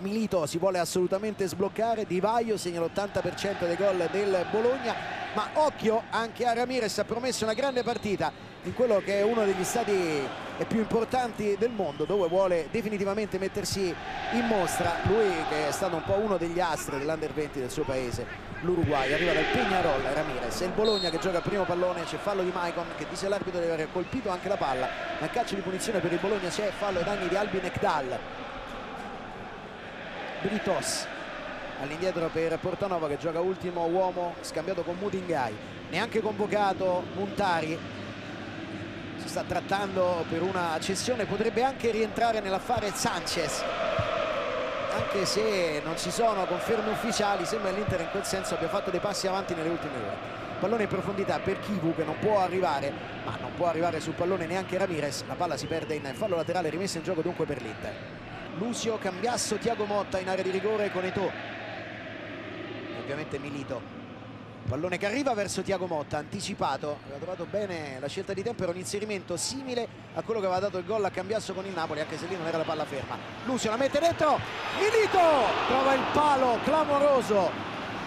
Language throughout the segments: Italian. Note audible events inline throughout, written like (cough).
Milito si vuole assolutamente sbloccare, Di Vaio segna l'80% dei gol del Bologna, ma occhio anche a Ramirez, ha promesso una grande partita in quello che è uno degli stati più importanti del mondo dove vuole definitivamente mettersi in mostra lui che è stato un po' uno degli astri dell'Under 20 del suo paese l'Uruguay. Arriva dal Peñarol Ramirez e il Bologna che gioca al primo pallone c'è fallo di Maicon che dice l'arbitro di aver colpito anche la palla ma calcio di punizione per il Bologna c'è fallo ai danni di Albin Ekdal Britos all'indietro per Portanova che gioca ultimo uomo scambiato con Mudingai neanche convocato Montari si sta trattando per una cessione potrebbe anche rientrare nell'affare Sanchez. Anche se non ci sono conferme ufficiali sembra che l'Inter in quel senso abbia fatto dei passi avanti nelle ultime ore. Pallone in profondità per Kivu che non può arrivare ma non può arrivare sul pallone neanche Ramirez. La palla si perde in fallo laterale rimessa in gioco dunque per l'Inter Lucio Cambiasso Tiago Motta in area di rigore con Eto. Ovviamente Milito. Pallone che arriva verso Tiago Motta anticipato. Aveva trovato bene la scelta di tempo era un inserimento simile a quello che aveva dato il gol a Cambiasso con il Napoli anche se lì non era la palla ferma. Lucio la mette dentro Milito trova il palo clamoroso.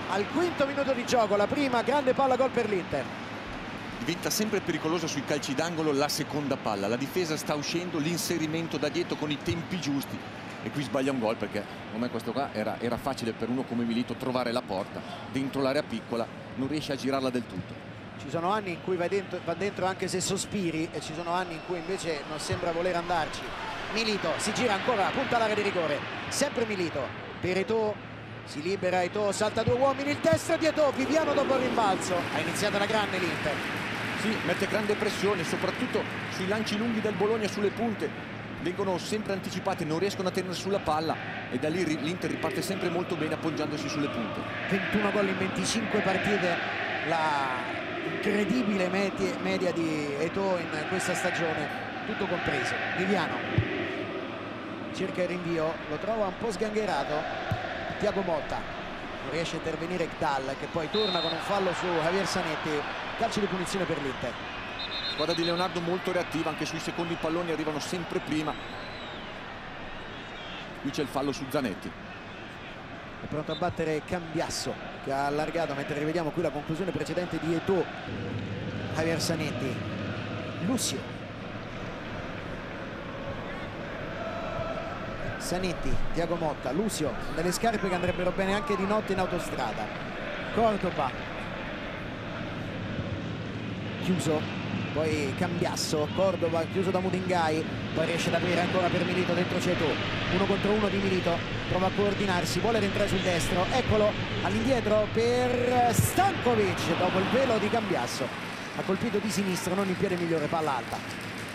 Al quinto minuto di gioco la prima grande palla gol per l'Inter. Diventa sempre pericolosa sui calci d'angolo la seconda palla. La difesa sta uscendo l'inserimento da dietro con i tempi giusti e qui sbaglia un gol perché come questo qua era, era facile per uno come Milito trovare la porta dentro l'area piccola non riesce a girarla del tutto. Ci sono anni in cui va dentro, va dentro anche se sospiri e ci sono anni in cui invece non sembra voler andarci. Milito si gira ancora punta l'area di rigore. Sempre Milito. Per Eto'o si libera Eto'o salta due uomini il destro di Eto'o Viviano dopo il rimbalzo. Ha iniziato la grande l'Inter. Sì, mette grande pressione soprattutto sui lanci lunghi del Bologna sulle punte vengono sempre anticipate, non riescono a tenere sulla palla e da lì l'Inter riparte sempre molto bene appoggiandosi sulle punte. 21 gol in 25 partite, la incredibile media di Eto in questa stagione, tutto compreso. Viviano cerca il rinvio, lo trova un po' sgangherato, Tiago Motta, non riesce a intervenire Gdal che poi torna con un fallo su Javier Sanetti, calcio di punizione per l'Inter squadra di Leonardo molto reattiva anche sui secondi palloni arrivano sempre prima. Qui c'è il fallo su Zanetti. È pronto a battere Cambiasso che ha allargato mentre rivediamo qui la conclusione precedente di Eto. Javier Sanetti Lucio. Sanetti, Tiago Motta, Lucio. Delle scarpe che andrebbero bene anche di notte in autostrada. Cordoba. Chiuso poi Cambiasso, Cordova chiuso da Mudingai, poi riesce ad aprire ancora per Milito dentro Ceto, uno contro uno di Milito, prova a coordinarsi, vuole rientrare sul destro, eccolo all'indietro per Stankovic. Dopo il velo di Cambiasso, ha colpito di sinistro, non il piede migliore, palla alta.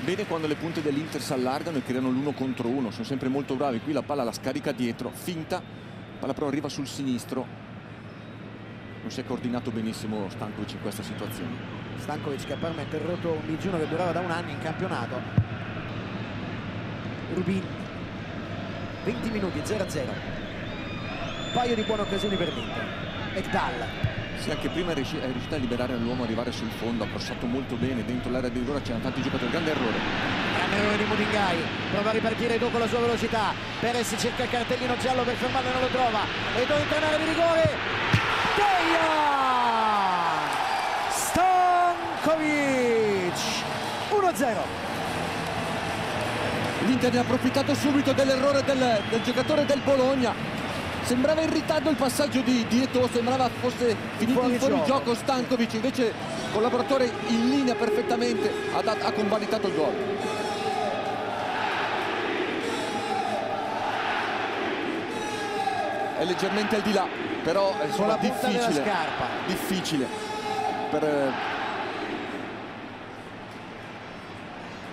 Bene quando le punte dell'Inter si allargano e creano l'uno contro uno, sono sempre molto bravi, qui la palla la scarica dietro, finta, la palla però arriva sul sinistro, non si è coordinato benissimo Stankovic in questa situazione. Stankovic che ha ha interrotto un digiuno che durava da un anno in campionato. Rubin 20 minuti 0-0 un paio di buone occasioni per l'Inter. Ekdal. Sì, anche prima è riuscito a liberare l'uomo arrivare sul fondo ha crossato molto bene dentro l'area di rigore c'erano tanti giocatori grande errore. Grande errore di Mudingai prova a ripartire dopo la sua velocità. Perez cerca il cartellino giallo per fermarlo e non lo trova. E entra in area di rigore? Deia Stankovic 1-0 l'Inter ne ha approfittato subito dell'errore del, del, giocatore del Bologna. Sembrava in ritardo il passaggio di, di Eto sembrava fosse finito fuori in fuori gioco. gioco Stankovic. Invece collaboratore in linea perfettamente ha, ha convalidato il gol. È leggermente al di là però insomma difficile. difficile per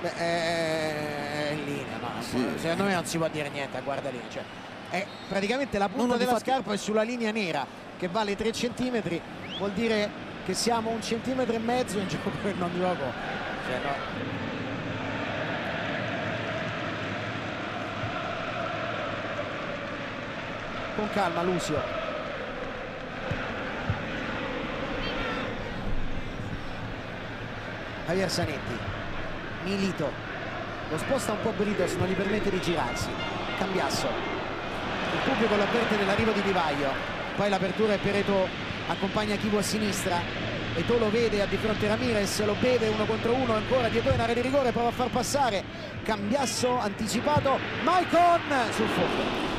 Beh, è in linea, no? Sì. secondo me non si può dire niente, guarda lì. Cioè, è praticamente la punta della difatti... scarpa è sulla linea nera che vale 3 cm, vuol dire che siamo un centimetro e mezzo in gioco per non gioco. Cioè, no. Con calma Lucio. Javier Sanetti Milito. Lo sposta un po' Britos non gli permette di girarsi. Cambiasso. Il pubblico lo avverte dell'arrivo di Divaio. Poi l'apertura è per Eto accompagna Chivo a sinistra. Eto lo vede a di fronte Ramirez lo beve uno contro uno ancora Eto in area di rigore prova a far passare. Cambiasso anticipato Maicon sul fondo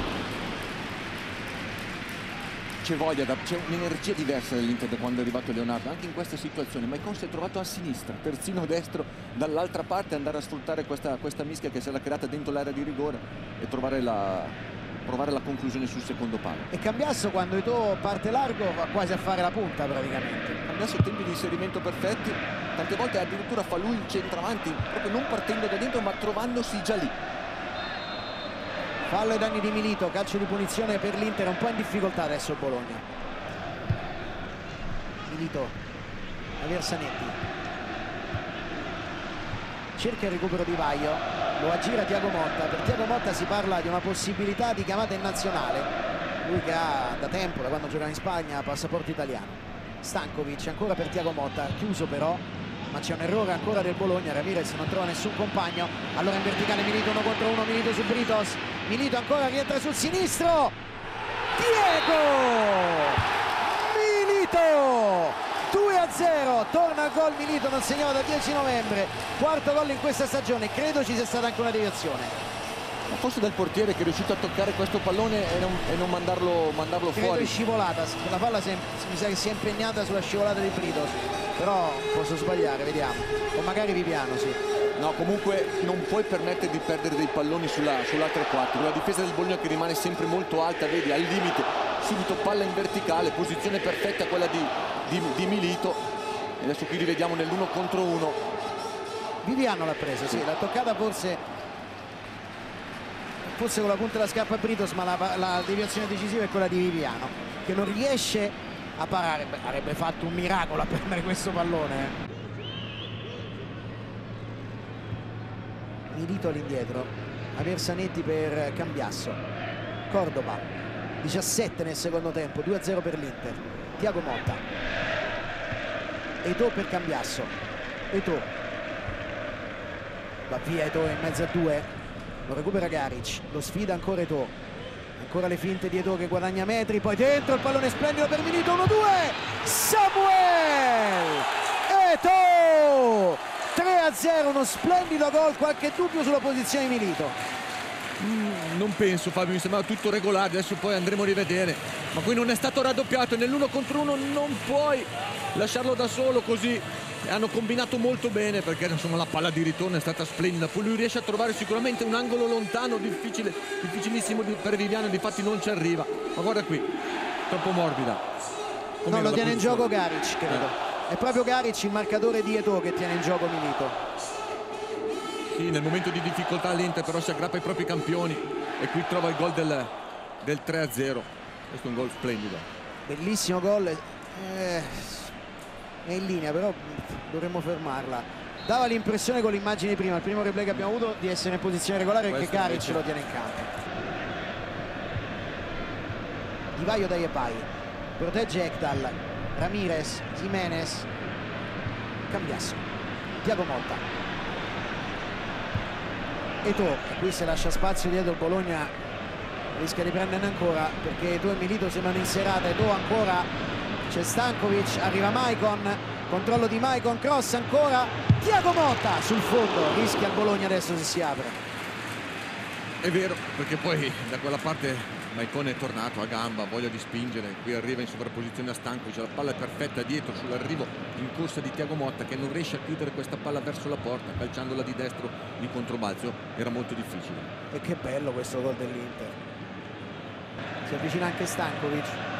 c'è voglia, c'è un'energia diversa dell'Inter da quando è arrivato Leonardo, anche in questa situazione. Maicon si è trovato a sinistra, terzino destro, dall'altra parte andare a sfruttare questa, questa mischia che si era creata dentro l'area di rigore e trovare la, provare la conclusione sul secondo palo. E Cambiasso quando Eto'o parte largo va quasi a fare la punta praticamente. Cambiasso tempi di inserimento perfetti, tante volte addirittura fa lui il centravanti, proprio non partendo da dentro ma trovandosi già lì fallo ai danni di Milito calcio di punizione per l'Inter un po' in difficoltà adesso Bologna. Milito a Versanetti cerca il recupero di Vaio lo aggira Tiago Motta per Tiago Motta si parla di una possibilità di chiamata in nazionale. Lui che ha da tempo da quando gioca in Spagna passaporto italiano. Stankovic ancora per Tiago Motta chiuso però ma c'è un errore ancora del Bologna Ramirez non trova nessun compagno. Allora in verticale Milito uno contro uno Milito su Britos Milito ancora rientra sul sinistro. Diego Milito! 2 a 0 torna al gol Milito non segnava da 10 novembre. Quarto gol in questa stagione credo ci sia stata anche una deviazione. Forse dal portiere che è riuscito a toccare questo pallone e non, e non mandarlo, mandarlo credo fuori. scivolata la palla si mi sa che si è impegnata sulla scivolata di Britos però posso sbagliare, vediamo. O magari Viviano, sì no, comunque non puoi permettere di perdere dei palloni sulla, sulla 3-4 la difesa del Bologna che rimane sempre molto alta, vedi, al limite subito palla in verticale, posizione perfetta quella di, di, di Milito. E adesso qui rivediamo nell'uno contro uno. Viviano l'ha presa, sì, l'ha toccata forse forse con la punta della scarpa Britos ma la, la deviazione decisiva è quella di Viviano che non riesce a parare. Beh, avrebbe fatto un miracolo a prendere questo pallone Milito all'indietro. Aver Sanetti per Cambiasso. Cordoba 17 nel secondo tempo 2-0 per l'Inter. Tiago Motta. Eto per Cambiasso. Eto. Va via Eto in mezzo a due. Lo recupera Garic. Lo sfida ancora Eto. Ancora le finte di Edo che guadagna metri. Poi dentro il pallone splendido per Milito 1-2 Samuel! Eto 3-0 uno splendido gol qualche dubbio sulla posizione di Milito. Mm, non penso Fabio mi sembrava tutto regolare adesso poi andremo a rivedere. Ma qui non è stato raddoppiato nell'uno contro uno non puoi lasciarlo da solo così hanno combinato molto bene perché insomma la palla di ritorno è stata splendida. Poi lui riesce a trovare sicuramente un angolo lontano difficile, difficilissimo per Viviano difatti non ci arriva. Ma guarda qui troppo morbida. Come no lo tiene in gioco Garic credo. Eh. È proprio Garic il marcatore di Eto che tiene in gioco Milito. Sì nel momento di difficoltà l'Inter però si aggrappa ai propri campioni e qui trova il gol del, del 3-0 questo è un gol splendido. Bellissimo gol eh, è in linea però dovremmo fermarla. Dava l'impressione con l'immagine prima il primo replay che abbiamo avuto di essere in posizione regolare e che Caric ce lo tiene in campo. Di Vaio da Iepai protegge Ekdal Ramirez, Jimenez Cambiasso Tiago Motta. Eto qui se lascia spazio dietro il Bologna rischia di prenderne ancora perché Eto e Milito sembrano in serata Eto ancora c'è Stankovic, arriva Maicon controllo di Maicon, cross ancora Tiago Motta sul fondo rischia il Bologna adesso se si apre. È vero perché poi da quella parte Maicon è tornato a gamba voglia di spingere qui arriva in sovrapposizione a Stankovic la palla è perfetta dietro sull'arrivo in corsa di Tiago Motta che non riesce a chiudere questa palla verso la porta calciandola di destro in controbalzo era molto difficile. E che bello questo gol dell'Inter. Si avvicina anche Stankovic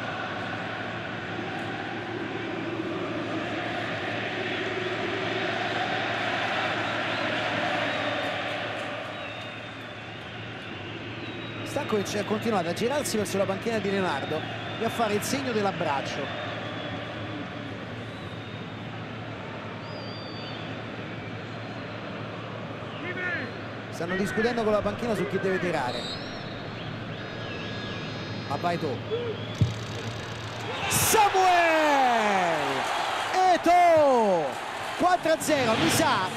Stankovic ha continuato a girarsi verso la panchina di Leonardo e a fare il segno dell'abbraccio. Stanno discutendo con la panchina su chi deve tirare. Ma vai tu. Samuel! Eto! 4-0 mi sa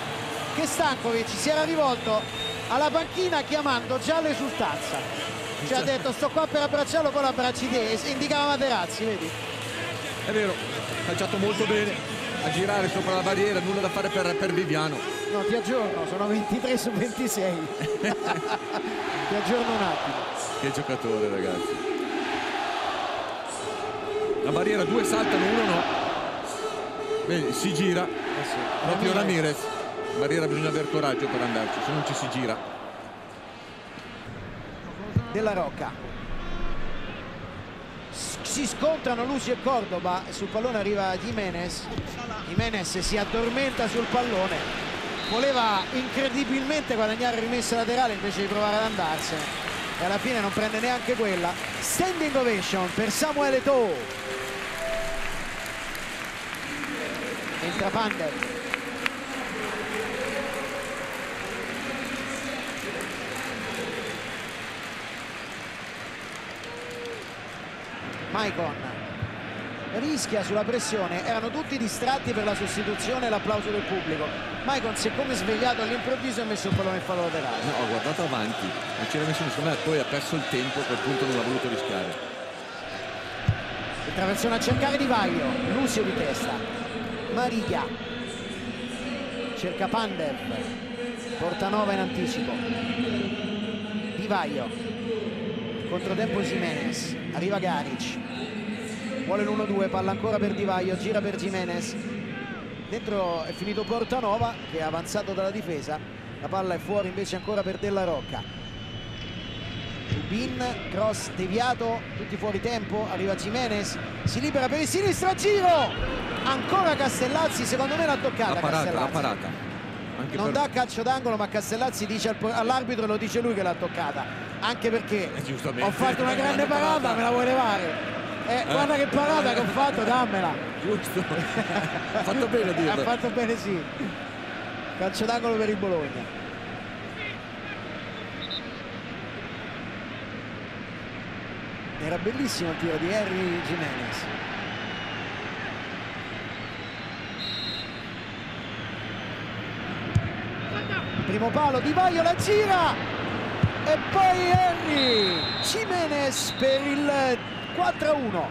che Stankovic si era rivolto alla panchina chiamando già l'esultanza ci ha detto sto qua per abbracciarlo poi lo abbracci te e indicava Materazzi vedi? È vero calciato molto bene a girare sopra la barriera nulla da fare per, per Viviano. No ti aggiorno sono 23 su 26 (laughs) ti aggiorno un attimo. Che giocatore ragazzi. La barriera due saltano uno no. Vedi, si gira. Eh sì. proprio Ramirez. Barriera bisogna avere coraggio per andarci se non ci si gira della Rocca. Si scontrano Lucio e Cordoba sul pallone arriva Jimenez Jimenez si addormenta sul pallone. Voleva incredibilmente guadagnare rimessa laterale invece di provare ad andarsene. E alla fine non prende neanche quella. Standing ovation per Samuele To entra Pandev Maicon. Rischia sulla pressione erano tutti distratti per la sostituzione e l'applauso del pubblico. Maicon si è come svegliato all'improvviso e ha messo il pallone in fallo laterale no, ho guardato avanti non c'era nessuno secondo me poi ha perso il tempo quel punto non ha voluto rischiare. Il traversone a cercare Di Vaglio Lucio di testa Mariga cerca Pandev Portanova in anticipo. Di Vaglio controtempo Jimenez arriva Garic. Vuole l'1-2 palla ancora per Di Vaio gira per Jimenez dentro è finito Portanova che è avanzato dalla difesa. La palla è fuori invece ancora per Della Rocca. Rubin cross deviato tutti fuori tempo arriva Jimenez si libera per il sinistro a giro! Ancora Castellazzi secondo me l'ha toccata la parata, Castellazzi. la parata. Anche non per... dà calcio d'angolo ma Castellazzi dice all'arbitro e lo dice lui che l'ha toccata anche perché eh, ho fatto una grande parata me la vuoi levare eh, guarda che parata che ho fatto, dammela. Giusto. ha (laughs) fatto bene a dirlo. Ha fatto bene sì. Calcio d'angolo per il Bologna. Era bellissimo il tiro di Henry Jimenez. Primo palo, Di Vaio la gira poi Henry Jimenez per il 4 a 1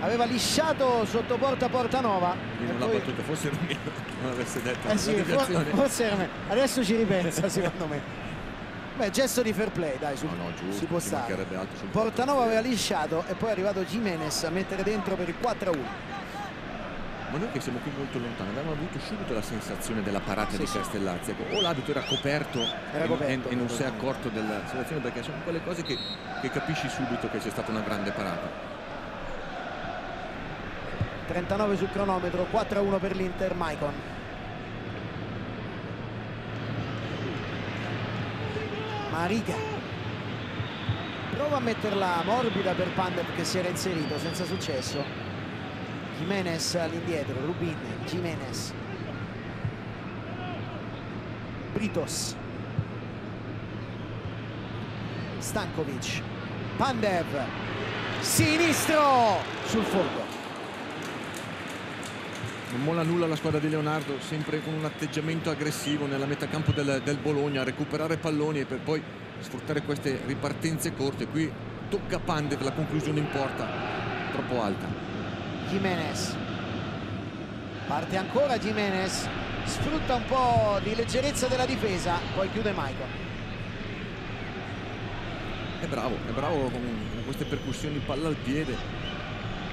aveva lisciato sotto porta Portanova non l'ha poi... battuta forse non, (laughs) non avesse detto eh sì, forse era adesso ci ripensa (laughs) secondo me. Beh gesto di fair play dai su, no, no, giusto, si può stare. Portanova aveva lisciato e poi è arrivato Jimenez a mettere dentro per il 4 a 1 ma noi che siamo qui molto lontani avevamo avuto subito la sensazione della parata sì, di Castellazzi ecco, o l'abito era coperto, era coperto e, e, non si è accorto della situazione perché sono quelle cose che, che capisci subito che c'è stata una grande parata. 39 sul cronometro 4 a 1 per l'Inter Maicon. Mariga. Prova a metterla morbida per Pandev che si era inserito senza successo Jimenez all'indietro, Rubin, Jimenez Britos. Stankovic. Pandev. Sinistro sul fondo. Non molla nulla la squadra di Leonardo sempre con un atteggiamento aggressivo nella metà campo del, del Bologna recuperare palloni e per poi sfruttare queste ripartenze corte. Qui tocca Pandev la conclusione in porta troppo alta Jimenez parte ancora Jimenez sfrutta un po' di leggerezza della difesa poi chiude Michael. È bravo, è bravo con queste percussioni palla al piede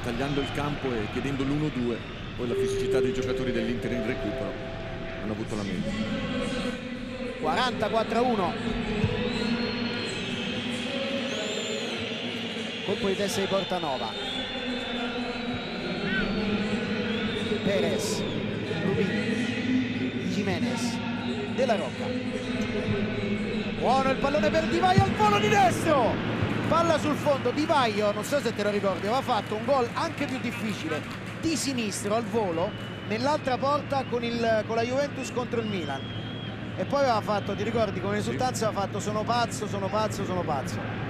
tagliando il campo e chiedendo l'1-2 poi la fisicità dei giocatori dell'Inter in recupero. Hanno avuto la meglio. 44-1 colpo di testa di Portanova Perez, Rubin, Jimenez, Della Rocca. Buono il pallone per Di Vaio al volo di destro. Palla sul fondo, Di Vaio, non so se te lo ricordi, aveva fatto un gol anche più difficile di sinistro al volo nell'altra porta con, il, con, la Juventus contro il Milan. E poi aveva fatto, ti ricordi come esultanza, aveva fatto sono pazzo, sono pazzo, sono pazzo